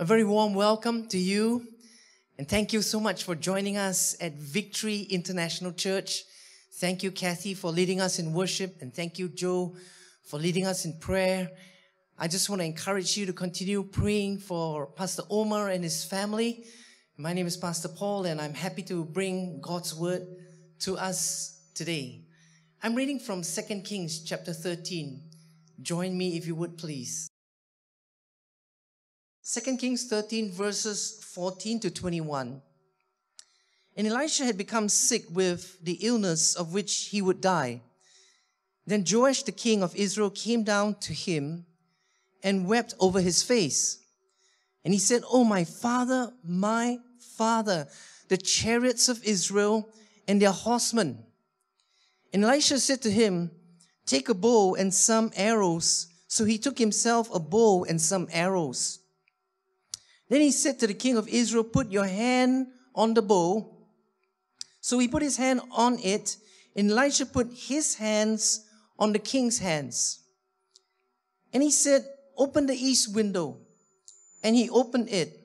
A very warm welcome to you. And thank you so much for joining us at Victory International Church. Thank you, Kathy, for leading us in worship. And thank you, Joe, for leading us in prayer. I just want to encourage you to continue praying for Pastor Omar and his family. My name is Pastor Paul, and I'm happy to bring God's word to us today. I'm reading from 2 Kings chapter 13. Join me if you would, please. 2 Kings 13, verses 14 to 21. And Elisha had become sick with the illness of which he would die. Then Joash, the king of Israel, came down to him and wept over his face. And he said, Oh, my father, my father, the chariots of Israel and their horsemen. And Elisha said to him, Take a bow and some arrows. So he took himself a bow and some arrows. Then he said to the king of Israel, Put your hand on the bow. So he put his hand on it, and Elisha put his hands on the king's hands. And he said, Open the east window. And he opened it.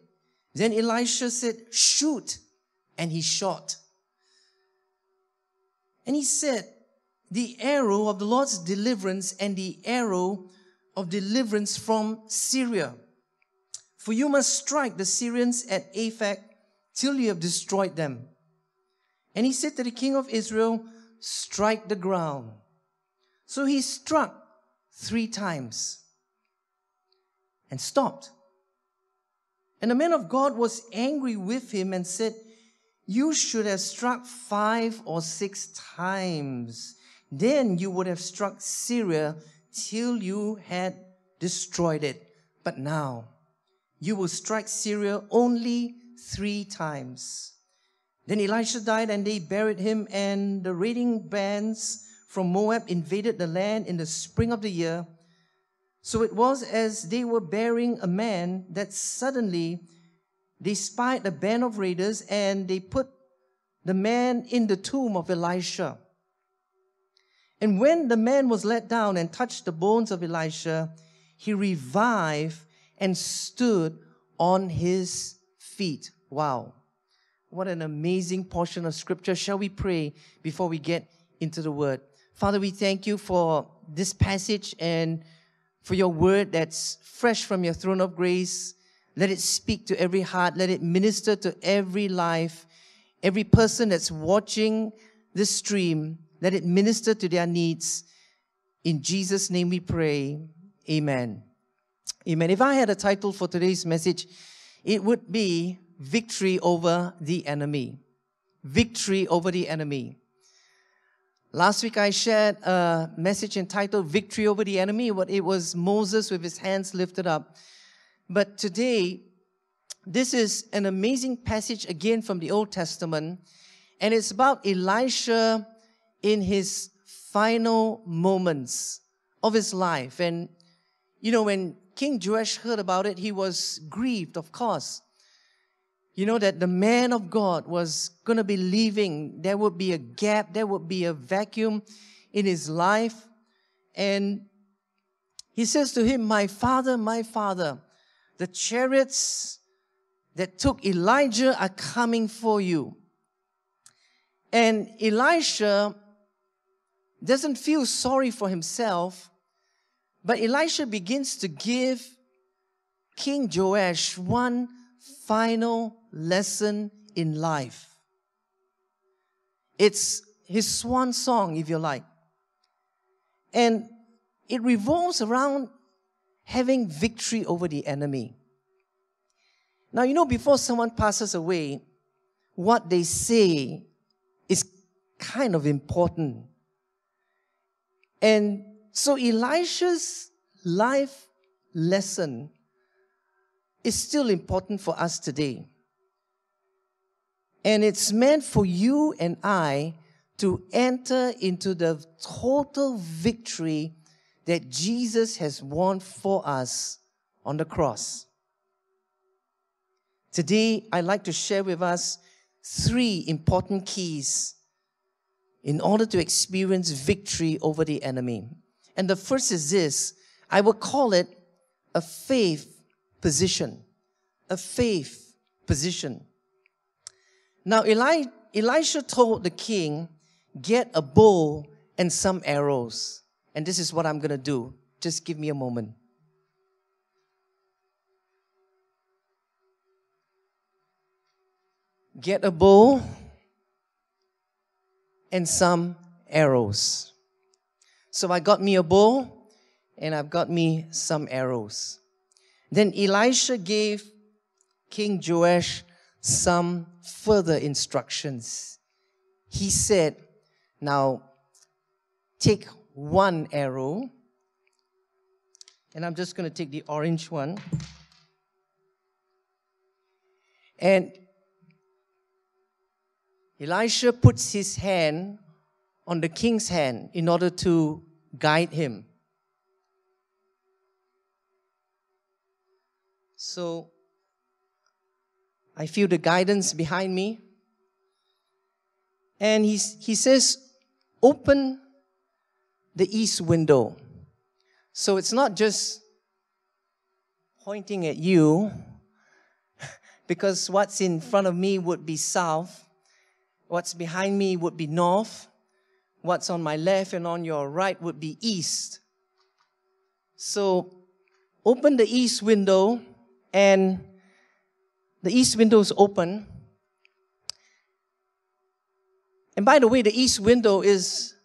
Then Elisha said, Shoot. And he shot. And he said, The arrow of the Lord's deliverance and the arrow of deliverance from Syria. For you must strike the Syrians at Aphek till you have destroyed them. And he said to the king of Israel, Strike the ground. So he struck three times and stopped. And the man of God was angry with him and said, You should have struck five or six times. Then you would have struck Syria till you had destroyed it. But now, you will strike Syria only three times. Then Elisha died and they buried him, and the raiding bands from Moab invaded the land in the spring of the year. So it was as they were burying a man that suddenly they spied a band of raiders and they put the man in the tomb of Elisha. And when the man was let down and touched the bones of Elisha, he revived and stood on his feet. Wow. What an amazing portion of scripture. Shall we pray before we get into the word? Father, we thank you for this passage and for your word that's fresh from your throne of grace. Let it speak to every heart. Let it minister to every life. Every person that's watching this stream, let it minister to their needs. In Jesus' name we pray. Amen. Amen. If I had a title for today's message, it would be Victory over the Enemy. Victory over the Enemy. Last week I shared a message entitled Victory over the Enemy. What it was Moses with his hands lifted up. But today, this is an amazing passage again from the Old Testament, and it's about Elisha in his final moments of his life. And you know, when King Joash heard about it, he was grieved, of course. You know, that the man of God was going to be leaving. There would be a gap, there would be a vacuum in his life. And he says to him, My father, my father, the chariots that took Elijah are coming for you. And Elisha doesn't feel sorry for himself but Elisha begins to give King Joash one final lesson in life. It's his swan song, if you like. And it revolves around having victory over the enemy. Now, you know, before someone passes away, what they say is kind of important. And so Elisha's life lesson is still important for us today. And it's meant for you and I to enter into the total victory that Jesus has won for us on the cross. Today, I'd like to share with us three important keys in order to experience victory over the enemy. And the first is this I would call it a faith position. a faith position. Now, Eli, Elisha told the king, Get a bow and some arrows. And this is what I'm going to do. Just give me a moment. Get a bow and some arrows. So I got me a bow and I've got me some arrows. Then Elisha gave King Joash some further instructions. He said, Now take one arrow, and I'm just going to take the orange one. And Elisha puts his hand on the king's hand in order to guide him. So I feel the guidance behind me. And he, he says, Open the east window. So it's not just pointing at you, because what's in front of me would be south, what's behind me would be north, what's on my left and on your right would be east. So open the east window, and the east window is open. And by the way, the east window is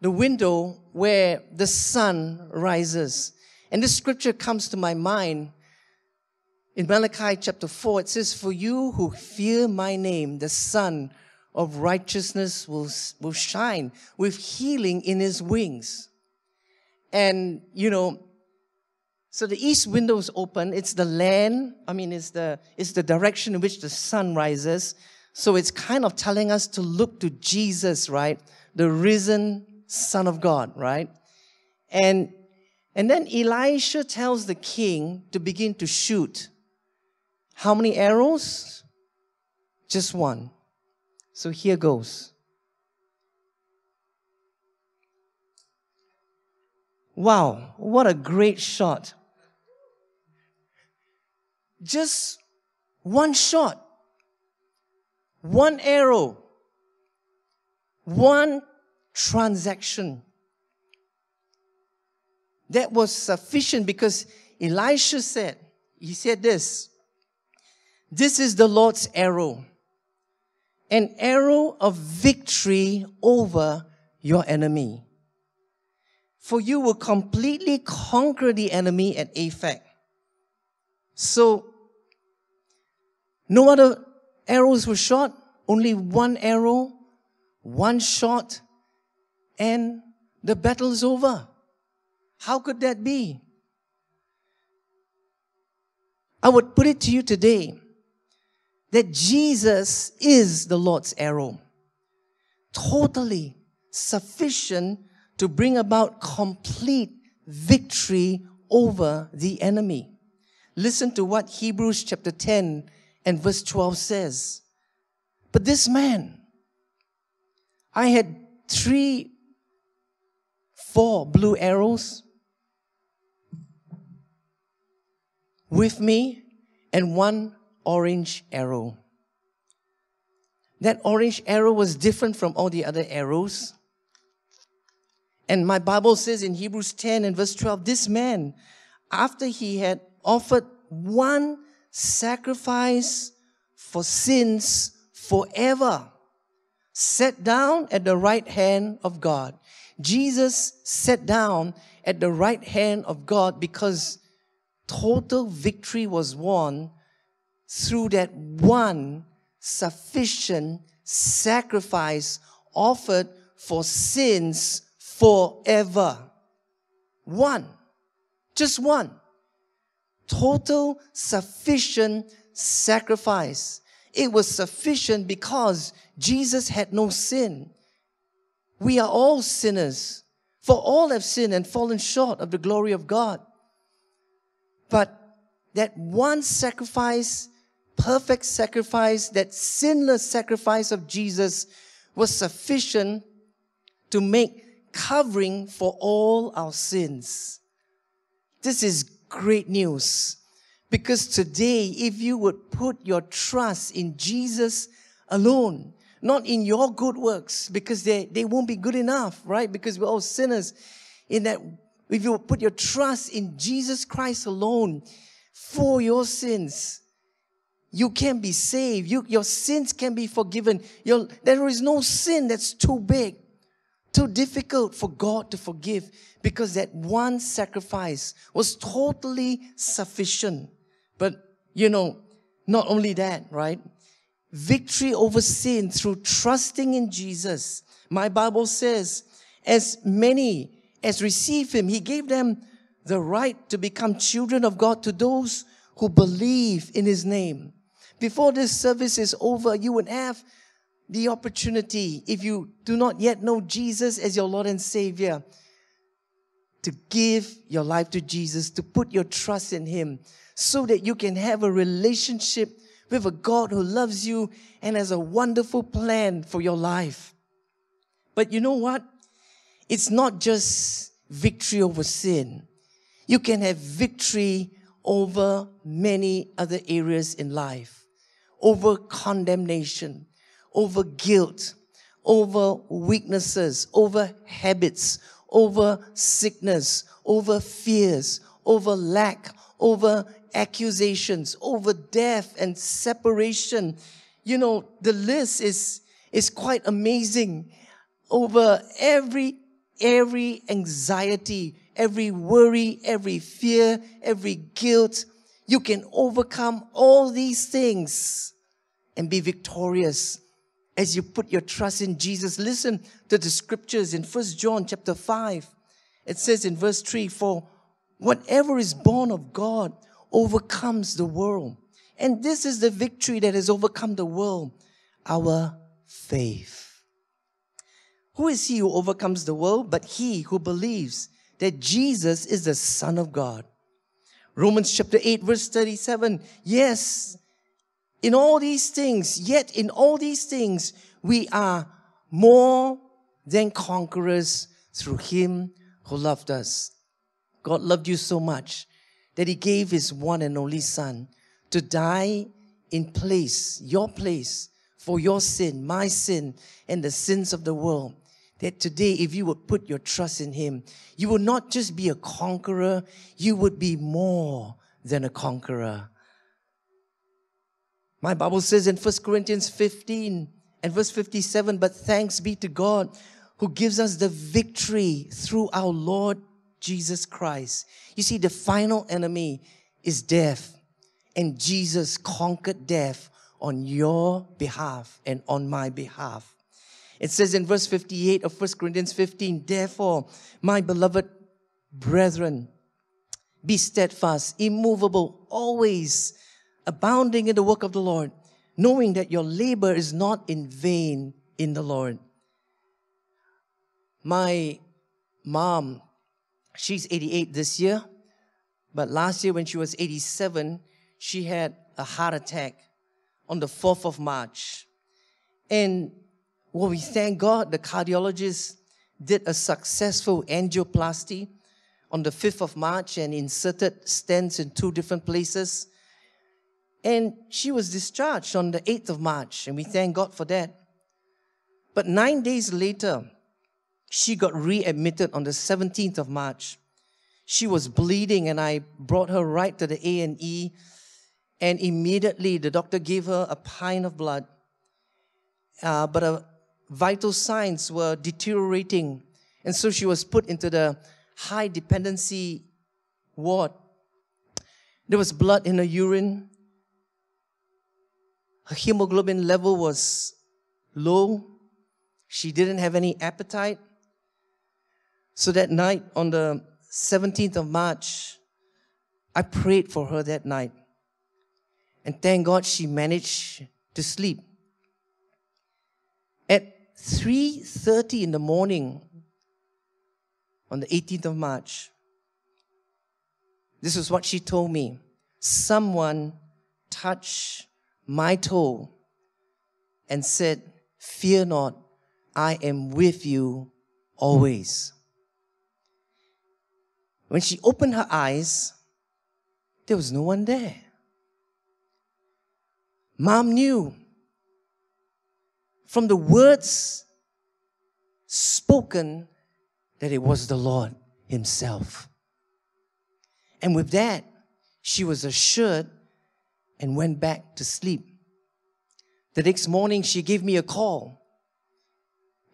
the window where the sun rises. And this scripture comes to my mind in Malachi chapter 4. It says, For you who fear my name, the sun of righteousness will, will shine with healing in his wings. And, you know, so the east window is open. It's the land. I mean, it's the, it's the direction in which the sun rises. So it's kind of telling us to look to Jesus, right? The risen Son of God, right? And, and then Elisha tells the king to begin to shoot. How many arrows? Just one. So here goes. Wow, what a great shot. Just one shot one arrow, one transaction. That was sufficient because Elisha said, he said this, this is the Lord's arrow, an arrow of victory over your enemy. For you will completely conquer the enemy at Aphek. So, no other arrows were shot, only one arrow, one shot, and the battle is over. How could that be? I would put it to you today that Jesus is the Lord's arrow, totally sufficient to bring about complete victory over the enemy. Listen to what Hebrews chapter 10 and verse 12 says, But this man, I had three, four blue arrows with me and one orange arrow. That orange arrow was different from all the other arrows. And my Bible says in Hebrews 10 and verse 12, this man, after he had offered one sacrifice for sins forever. Sat down at the right hand of God. Jesus sat down at the right hand of God because total victory was won through that one sufficient sacrifice offered for sins forever. One. Just one total, sufficient sacrifice. It was sufficient because Jesus had no sin. We are all sinners, for all have sinned and fallen short of the glory of God. But that one sacrifice, perfect sacrifice, that sinless sacrifice of Jesus was sufficient to make covering for all our sins. This is great news Because today, if you would put your trust in Jesus alone, not in your good works, because they, they won't be good enough, right? Because we're all sinners. In that, if you put your trust in Jesus Christ alone for your sins, you can be saved. You, your sins can be forgiven. Your, there is no sin that's too big, too difficult for God to forgive because that one sacrifice was totally sufficient. But, you know, not only that, right? Victory over sin through trusting in Jesus. My Bible says, as many as receive him, he gave them the right to become children of God to those who believe in his name before this service is over, you would have the opportunity, if you do not yet know Jesus as your Lord and Savior, to give your life to Jesus, to put your trust in Him, so that you can have a relationship with a God who loves you and has a wonderful plan for your life. But you know what? It's not just victory over sin. You can have victory over many other areas in life over condemnation, over guilt, over weaknesses, over habits, over sickness, over fears, over lack, over accusations, over death and separation. You know, the list is, is quite amazing over every, every anxiety, every worry, every fear, every guilt. You can overcome all these things and be victorious as you put your trust in Jesus. Listen to the scriptures in First John chapter 5. It says in verse 3 For whatever is born of God overcomes the world. And this is the victory that has overcome the world our faith. Who is he who overcomes the world but he who believes that Jesus is the Son of God? Romans chapter 8, verse 37. Yes, in all these things, yet in all these things, we are more than conquerors through him who loved us. God loved you so much that he gave his one and only son to die in place, your place, for your sin, my sin, and the sins of the world. That today, if you would put your trust in him, you would not just be a conqueror, you would be more than a conqueror. My Bible says in 1 Corinthians 15 and verse 57, but thanks be to God who gives us the victory through our Lord Jesus Christ. You see, the final enemy is death, and Jesus conquered death on your behalf and on my behalf. It says in verse 58 of 1 Corinthians 15, therefore, my beloved brethren, be steadfast, immovable, always abounding in the work of the Lord, knowing that your labor is not in vain in the Lord. My mom, she's 88 this year, but last year when she was 87, she had a heart attack on the 4th of March. And well, we thank God the cardiologist did a successful angioplasty on the 5th of March and inserted stents in two different places and she was discharged on the 8th of March, and we thank God for that. But nine days later, she got readmitted on the 17th of March. She was bleeding, and I brought her right to the A&E, and immediately the doctor gave her a pint of blood. Uh, but her vital signs were deteriorating, and so she was put into the high dependency ward. There was blood in her urine, her hemoglobin level was low. She didn't have any appetite. So that night, on the 17th of March, I prayed for her that night. And thank God she managed to sleep. At 3:30 in the morning on the 18th of March, this is what she told me. Someone touched my toe and said, Fear not, I am with you always. When she opened her eyes, there was no one there. Mom knew from the words spoken that it was the Lord Himself. And with that, she was assured and went back to sleep. The next morning, she gave me a call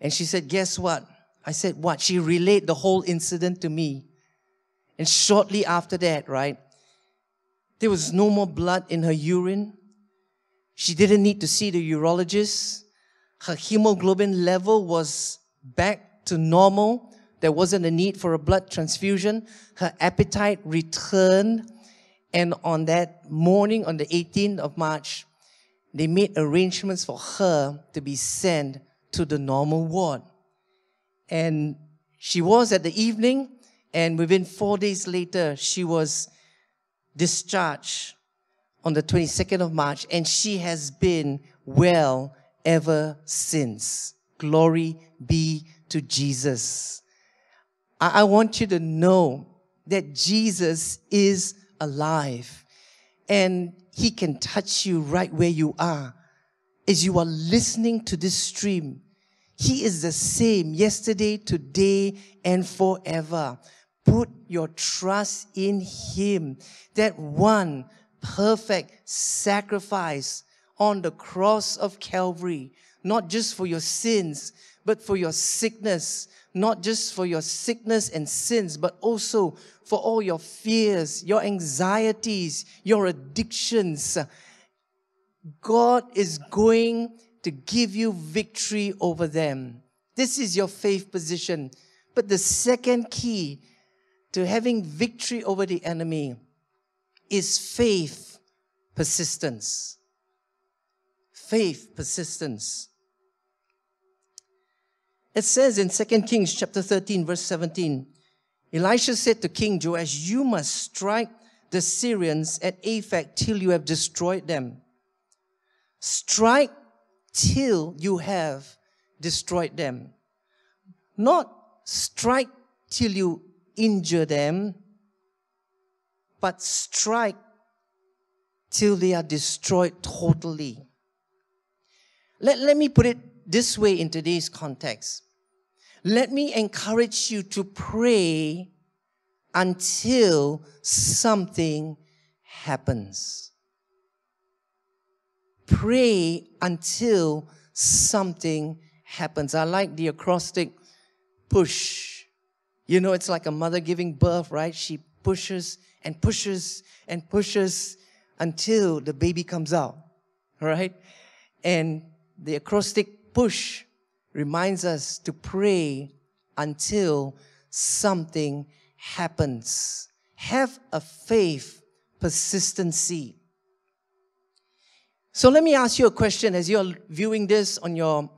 and she said, Guess what? I said, What? She relayed the whole incident to me. And shortly after that, right, there was no more blood in her urine. She didn't need to see the urologist. Her hemoglobin level was back to normal. There wasn't a need for a blood transfusion. Her appetite returned. And on that morning, on the 18th of March, they made arrangements for her to be sent to the normal ward. And she was at the evening, and within four days later, she was discharged on the 22nd of March, and she has been well ever since. Glory be to Jesus. I, I want you to know that Jesus is alive and he can touch you right where you are. As you are listening to this stream, he is the same yesterday, today, and forever. Put your trust in him. That one perfect sacrifice on the cross of Calvary, not just for your sins, but for your sickness, not just for your sickness and sins, but also for all your fears, your anxieties, your addictions. God is going to give you victory over them. This is your faith position. But the second key to having victory over the enemy is faith persistence. Faith persistence. It says in 2 Kings chapter 13 verse 17, Elisha said to King Joash, you must strike the Syrians at Aphek till you have destroyed them. Strike till you have destroyed them. Not strike till you injure them, but strike till they are destroyed totally. Let, let me put it this way in today's context. Let me encourage you to pray until something happens. Pray until something happens. I like the acrostic push. You know, it's like a mother giving birth, right? She pushes and pushes and pushes until the baby comes out, right? And the acrostic push reminds us to pray until something happens. Have a faith persistency. So let me ask you a question as you're viewing this on your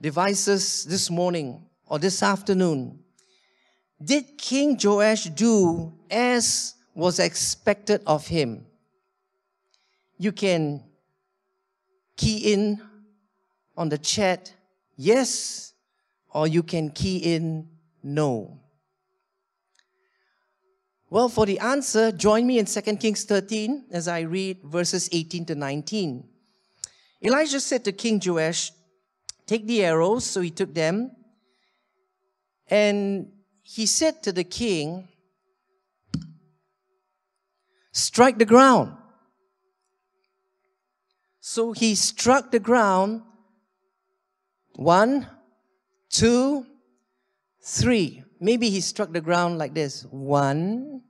devices this morning or this afternoon. Did King Joash do as was expected of him? You can key in on the chat yes, or you can key in no. Well, for the answer, join me in 2 Kings 13 as I read verses 18 to 19. Elijah said to King Joash, Take the arrows. So he took them. And he said to the king, Strike the ground. So he struck the ground one, two, three. Maybe he struck the ground like this. One,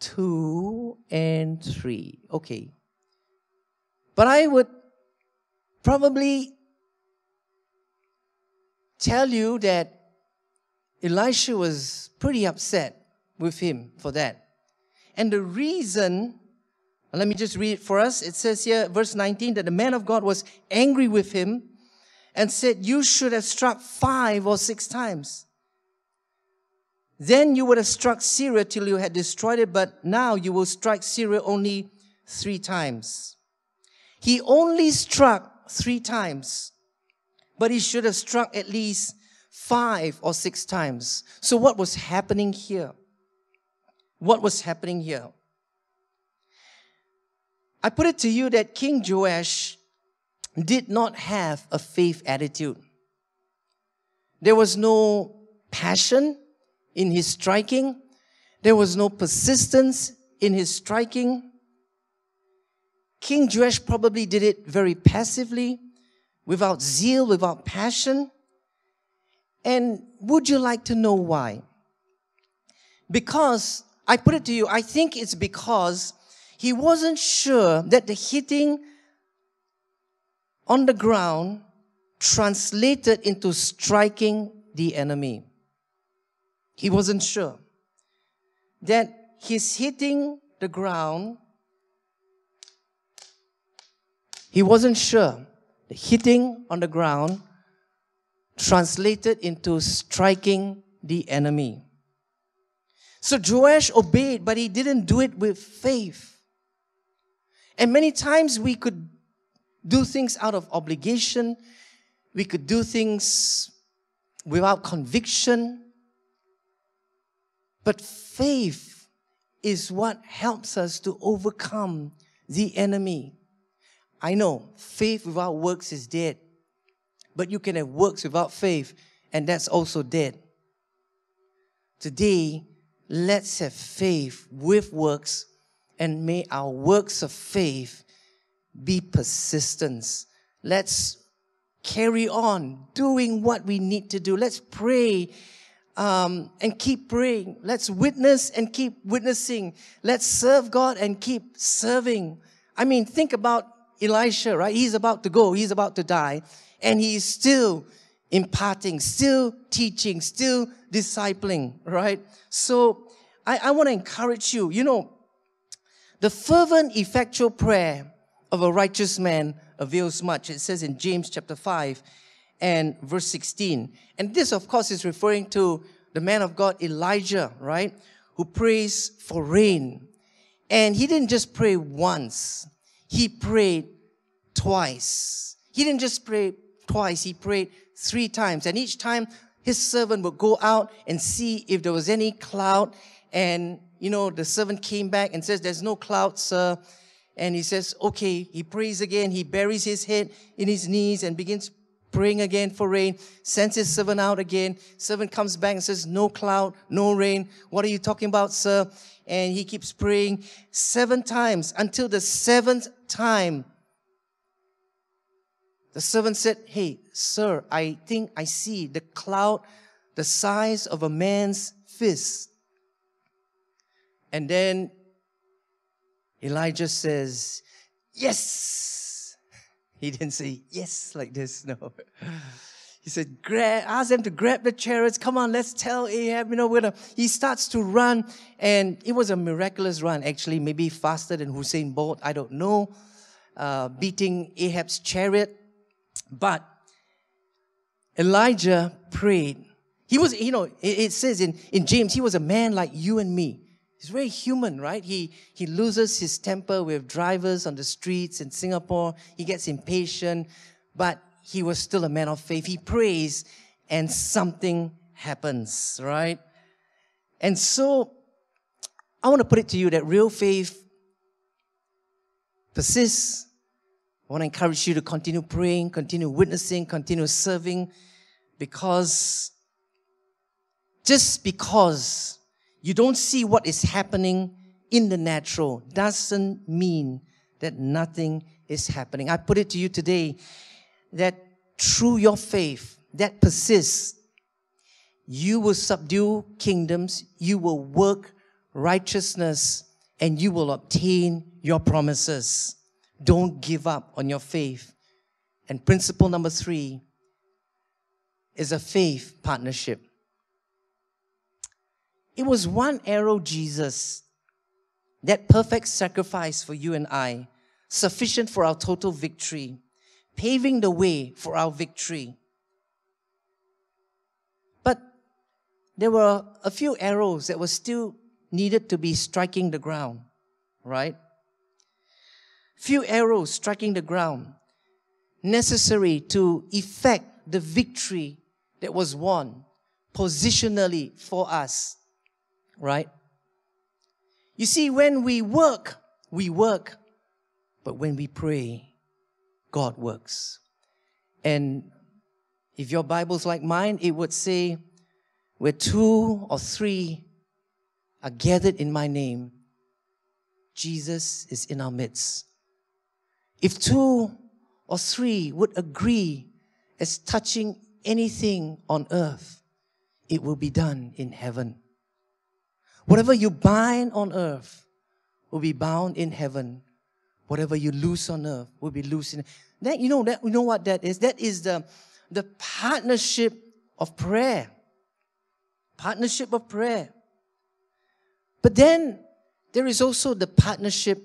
two, and three. Okay. But I would probably tell you that Elisha was pretty upset with him for that. And the reason, let me just read it for us. It says here, verse 19, that the man of God was angry with him and said, You should have struck five or six times. Then you would have struck Syria till you had destroyed it, but now you will strike Syria only three times. He only struck three times, but he should have struck at least five or six times. So, what was happening here? What was happening here? I put it to you that King Joash did not have a faith attitude. There was no passion in his striking. There was no persistence in his striking. King Joash probably did it very passively, without zeal, without passion. And would you like to know why? Because, I put it to you, I think it's because he wasn't sure that the hitting on the ground translated into striking the enemy. He wasn't sure that he's hitting the ground, he wasn't sure the hitting on the ground translated into striking the enemy. So Joash obeyed, but he didn't do it with faith. And many times we could do things out of obligation, we could do things without conviction. But faith is what helps us to overcome the enemy. I know faith without works is dead, but you can have works without faith, and that's also dead. Today, let's have faith with works, and may our works of faith be persistence. Let's carry on doing what we need to do. Let's pray um, and keep praying. Let's witness and keep witnessing. Let's serve God and keep serving. I mean, think about Elisha, right? He's about to go, he's about to die, and he's still imparting, still teaching, still discipling, right? So I, I want to encourage you. You know, the fervent, effectual prayer of a righteous man avails much. It says in James chapter 5 and verse 16. And this, of course, is referring to the man of God, Elijah, right? Who prays for rain. And he didn't just pray once, he prayed twice. He didn't just pray twice, he prayed three times. And each time, his servant would go out and see if there was any cloud. And, you know, the servant came back and says, There's no cloud, sir. And he says, Okay. He prays again. He buries his head in his knees and begins praying again for rain, sends his servant out again. Servant comes back and says, No cloud, no rain. What are you talking about, sir? And he keeps praying seven times until the seventh time. The servant said, Hey, sir, I think I see the cloud the size of a man's fist. And then Elijah says, Yes. He didn't say yes like this, no. He said, grab, ask them to grab the chariots. Come on, let's tell Ahab, you know, we're gonna, he starts to run. And it was a miraculous run, actually, maybe faster than Usain Bolt, I don't know, uh, beating Ahab's chariot. But Elijah prayed. He was, you know, it, it says in, in James, he was a man like you and me. He's very human, right? He, he loses his temper with drivers on the streets in Singapore. He gets impatient, but he was still a man of faith. He prays and something happens, right? And so I want to put it to you that real faith persists. I want to encourage you to continue praying, continue witnessing, continue serving because just because you don't see what is happening in the natural doesn't mean that nothing is happening. I put it to you today that through your faith that persists, you will subdue kingdoms, you will work righteousness, and you will obtain your promises. Don't give up on your faith. And principle number three is a faith partnership. It was one arrow, Jesus, that perfect sacrifice for you and I, sufficient for our total victory, paving the way for our victory. But there were a few arrows that were still needed to be striking the ground, right? Few arrows striking the ground necessary to effect the victory that was won positionally for us right? You see, when we work, we work, But when we pray, God works. And if your Bible's like mine, it would say, where two or three are gathered in my name, Jesus is in our midst. If two or three would agree as touching anything on earth, it will be done in heaven. Whatever you bind on earth will be bound in heaven. Whatever you loose on earth will be loose in that you know that you know what that is? That is the, the partnership of prayer. Partnership of prayer. But then there is also the partnership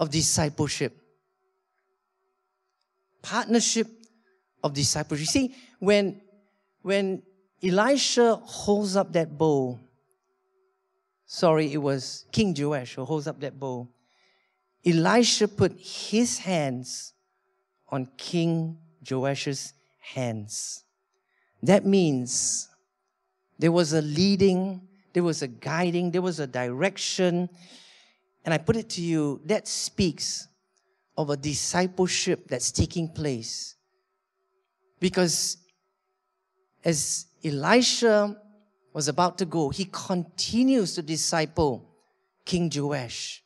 of discipleship. Partnership of discipleship. You see, when when Elisha holds up that bow, sorry, it was King Joash who holds up that bow. Elisha put his hands on King Joash's hands. That means there was a leading, there was a guiding, there was a direction. And I put it to you, that speaks of a discipleship that's taking place. Because as Elisha was about to go, he continues to disciple King Joash,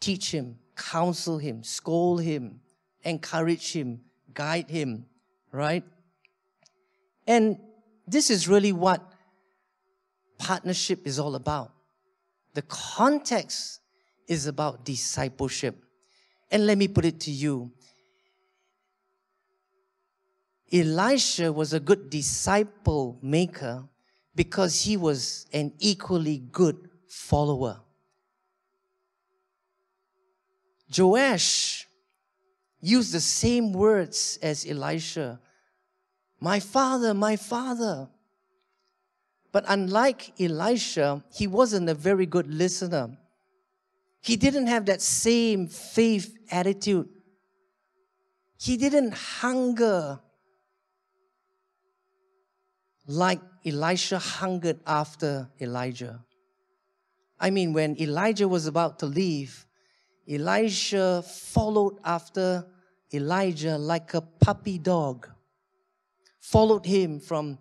teach him, counsel him, scold him, encourage him, guide him, right? And this is really what partnership is all about. The context is about discipleship. And let me put it to you Elisha was a good disciple maker because he was an equally good follower. Joash used the same words as Elisha My father, my father. But unlike Elisha, he wasn't a very good listener. He didn't have that same faith attitude. He didn't hunger like Elisha hungered after Elijah. I mean, when Elijah was about to leave, Elisha followed after Elijah like a puppy dog, followed him from,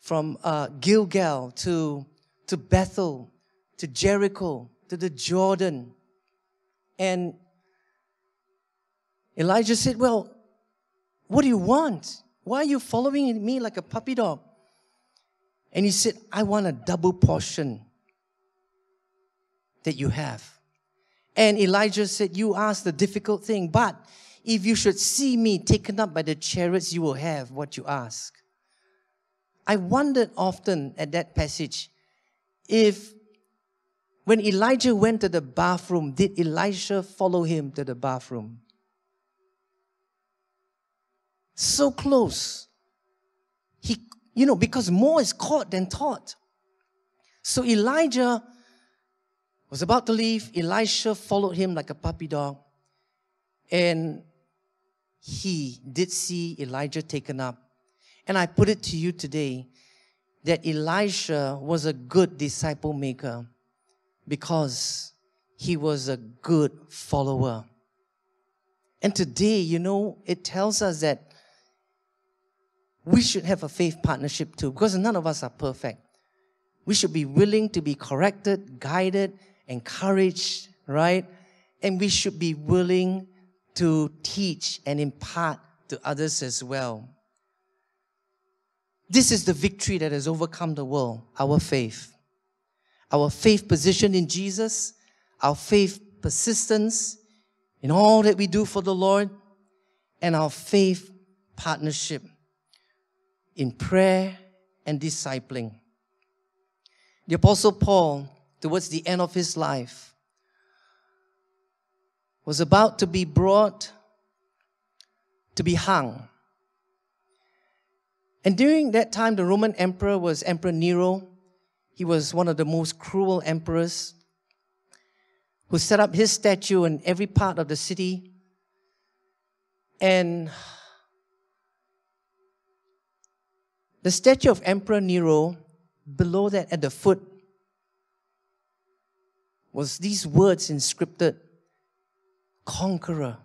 from uh, Gilgal to, to Bethel, to Jericho, to the Jordan. And Elijah said, Well, what do you want? Why are you following me like a puppy dog? And he said, I want a double portion that you have. And Elijah said, You ask the difficult thing, but if you should see me taken up by the chariots, you will have what you ask. I wondered often at that passage if when Elijah went to the bathroom, did Elisha follow him to the bathroom? So close. He you know, because more is caught than taught. So Elijah was about to leave. Elisha followed him like a puppy dog. And he did see Elijah taken up. And I put it to you today that Elisha was a good disciple maker because he was a good follower. And today, you know, it tells us that we should have a faith partnership too, because none of us are perfect. We should be willing to be corrected, guided, encouraged, right? And we should be willing to teach and impart to others as well. This is the victory that has overcome the world our faith. Our faith position in Jesus, our faith persistence in all that we do for the Lord, and our faith partnership in prayer and discipling. The Apostle Paul, towards the end of his life, was about to be brought to be hung. And during that time, the Roman emperor was Emperor Nero. He was one of the most cruel emperors who set up his statue in every part of the city. And The statue of Emperor Nero, below that at the foot, was these words inscripted conqueror.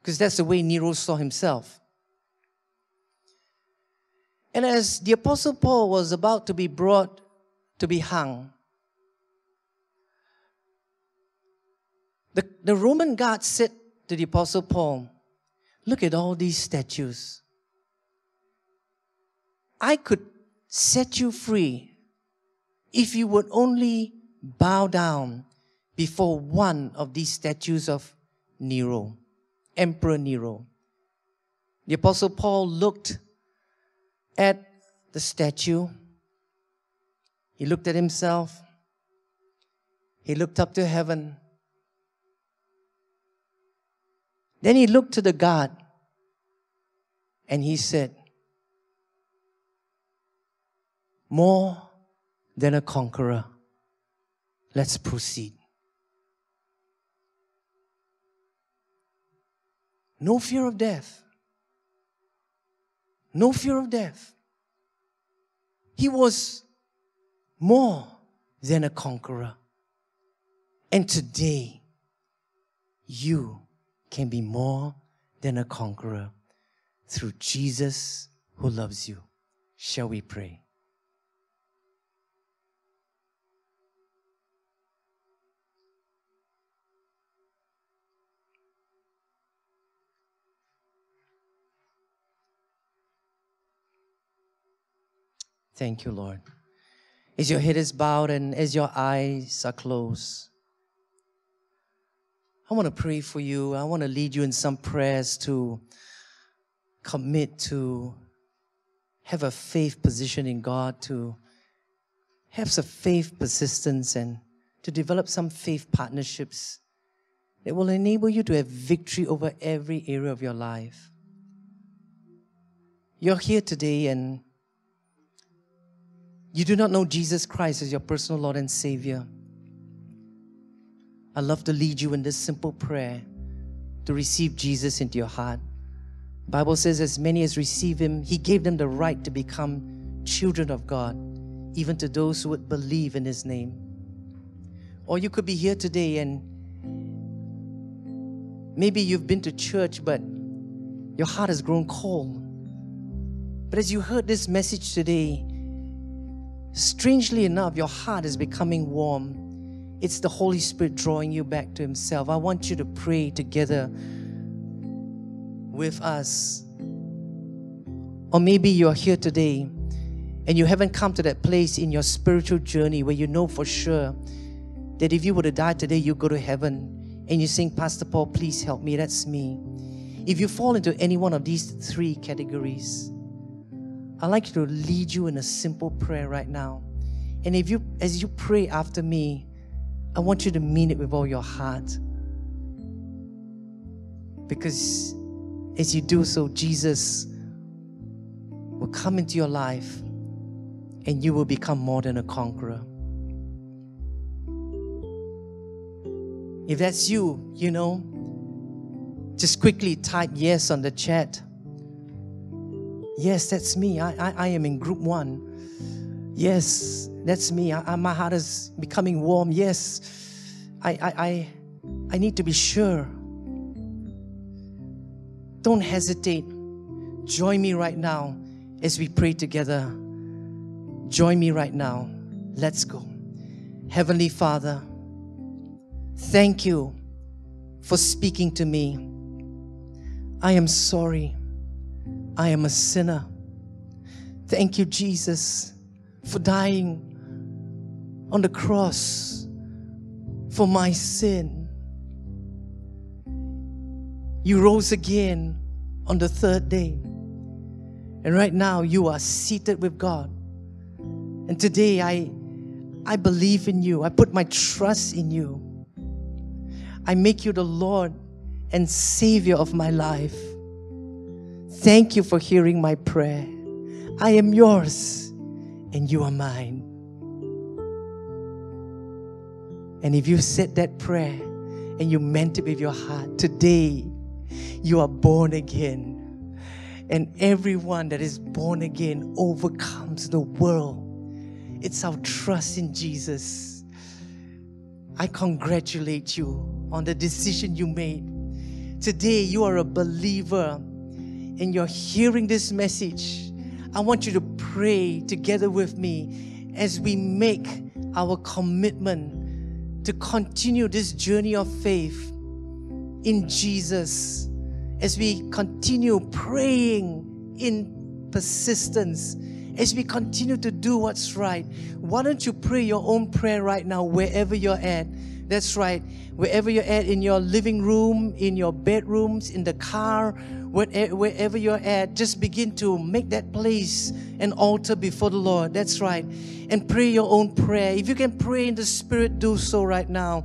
Because that's the way Nero saw himself. And as the Apostle Paul was about to be brought to be hung, the, the Roman guard said to the Apostle Paul, Look at all these statues. I could set you free if you would only bow down before one of these statues of Nero, Emperor Nero. The Apostle Paul looked at the statue. He looked at himself. He looked up to heaven. Then he looked to the God and he said, More than a conqueror, let's proceed. No fear of death. No fear of death. He was more than a conqueror. And today, you can be more than a conqueror through Jesus who loves you. Shall we pray? Thank you, Lord. As your head is bowed and as your eyes are closed, I want to pray for you. I want to lead you in some prayers to commit to have a faith position in God, to have some faith persistence, and to develop some faith partnerships that will enable you to have victory over every area of your life. You're here today and you do not know Jesus Christ as your personal Lord and Savior, I love to lead you in this simple prayer to receive Jesus into your heart. The Bible says, as many as receive him, he gave them the right to become children of God, even to those who would believe in his name. Or you could be here today and maybe you've been to church, but your heart has grown cold. But as you heard this message today, strangely enough, your heart is becoming warm. It's the Holy Spirit drawing you back to Himself. I want you to pray together with us. Or maybe you're here today and you haven't come to that place in your spiritual journey where you know for sure that if you were to die today, you go to heaven. And you sing, Pastor Paul, please help me. That's me. If you fall into any one of these three categories, I'd like to lead you in a simple prayer right now. And if you, as you pray after me, I want you to mean it with all your heart. Because as you do so, Jesus will come into your life and you will become more than a conqueror. If that's you, you know, just quickly type yes on the chat. Yes, that's me. I, I, I am in group one. Yes, that's me. I, I, my heart is becoming warm. Yes, I, I, I, I need to be sure. Don't hesitate. Join me right now as we pray together. Join me right now. Let's go. Heavenly Father, thank you for speaking to me. I am sorry I am a sinner. Thank you, Jesus, for dying on the cross for my sin. You rose again on the third day. And right now you are seated with God. And today I I believe in you. I put my trust in you. I make you the Lord and Savior of my life. Thank you for hearing my prayer. I am yours and you are mine. And if you said that prayer and you meant it with your heart, today you are born again. And everyone that is born again overcomes the world. It's our trust in Jesus. I congratulate you on the decision you made today you are a believer and you're hearing this message, I want you to pray together with me as we make our commitment to continue this journey of faith in Jesus, as we continue praying in persistence, as we continue to do what's right. Why don't you pray your own prayer right now, wherever you're at? That's right. Wherever you're at, in your living room, in your bedrooms, in the car, wherever you're at, just begin to make that place an altar before the Lord. That's right. And pray your own prayer. If you can pray in the Spirit, do so right now.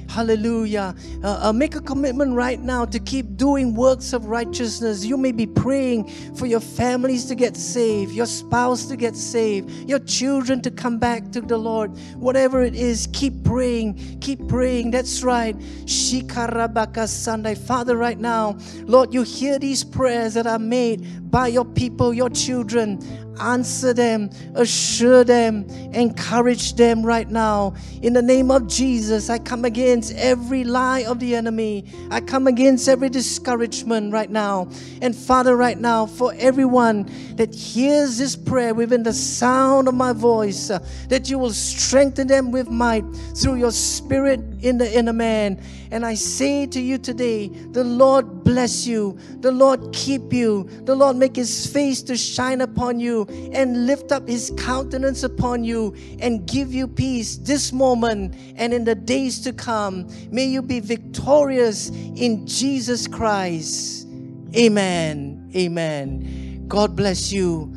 Hallelujah. Uh, uh, make a commitment right now to keep doing works of righteousness. You may be praying for your families to get saved, your spouse to get saved, your children to come back to the Lord. Whatever it is, keep praying. Keep praying. That's right. Shikarabaka Sunday. Father, right now, Lord, you hear these prayers that are made by your people, your children answer them, assure them, encourage them right now. In the name of Jesus, I come against every lie of the enemy. I come against every discouragement right now. And Father, right now, for everyone that hears this prayer within the sound of my voice, uh, that you will strengthen them with might through your spirit in the inner man. And I say to you today, the Lord bless you, the Lord keep you, the Lord make his face to shine upon you and lift up his countenance upon you and give you peace this moment and in the days to come. May you be victorious in Jesus Christ. Amen. Amen. God bless you.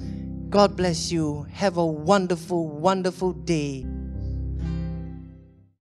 God bless you. Have a wonderful, wonderful day.